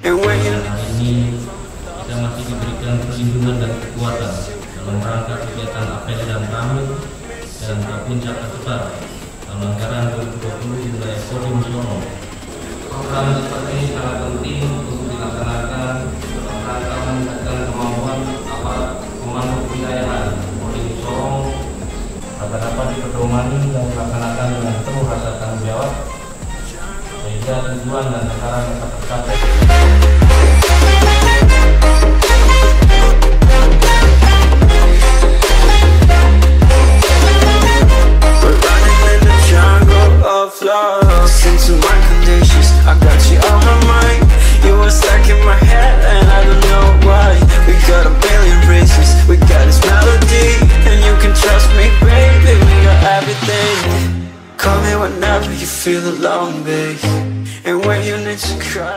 When you ini kita masih diberikan perlindungan dan kekuatan dalam rangka kegiatan apel dan ramil dan ke puncak ketutar dalam anggaran 2020 di wilayah Kodim Solo. Program seperti ini sangat penting untuk dilaksanakan dalam rangka meningkatkan kemampuan aparat komando wilayahan Kodim Solo agar dapat dipedomani dan sehingga tujuan dan sasaran dapat tercapai. We're running in the jungle of love Into my conditions, I got you on my mind You stuck in my head and I don't know why We got a billion races, we got this melody And you can trust me, baby, we got everything Call me whenever you feel alone, babe And when you need to cry